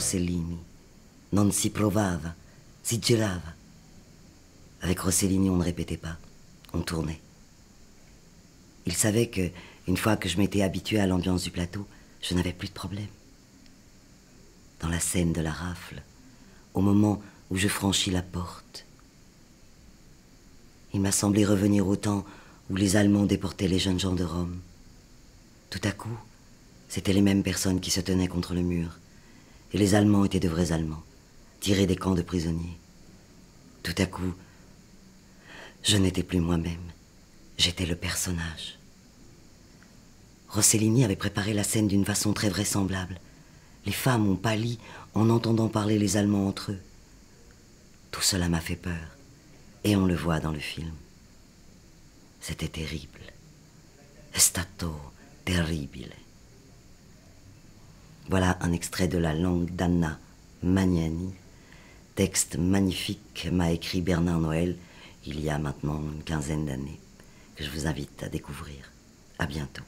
Rossellini. Non si provava, si girava. Avec Rossellini, on ne répétait pas, on tournait. Il savait que, une fois que je m'étais habitué à l'ambiance du plateau, je n'avais plus de problème. Dans la scène de la rafle, au moment où je franchis la porte, il m'a semblé revenir au temps où les Allemands déportaient les jeunes gens de Rome. Tout à coup, c'étaient les mêmes personnes qui se tenaient contre le mur, et les Allemands étaient de vrais Allemands, tirés des camps de prisonniers. Tout à coup, je n'étais plus moi-même, j'étais le personnage. Rossellini avait préparé la scène d'une façon très vraisemblable. Les femmes ont pâli en entendant parler les Allemands entre eux. Tout cela m'a fait peur, et on le voit dans le film. C'était terrible. Stato terribile. Voilà un extrait de la langue d'Anna Magnani, texte magnifique que m'a écrit Bernard Noël il y a maintenant une quinzaine d'années, que je vous invite à découvrir. À bientôt.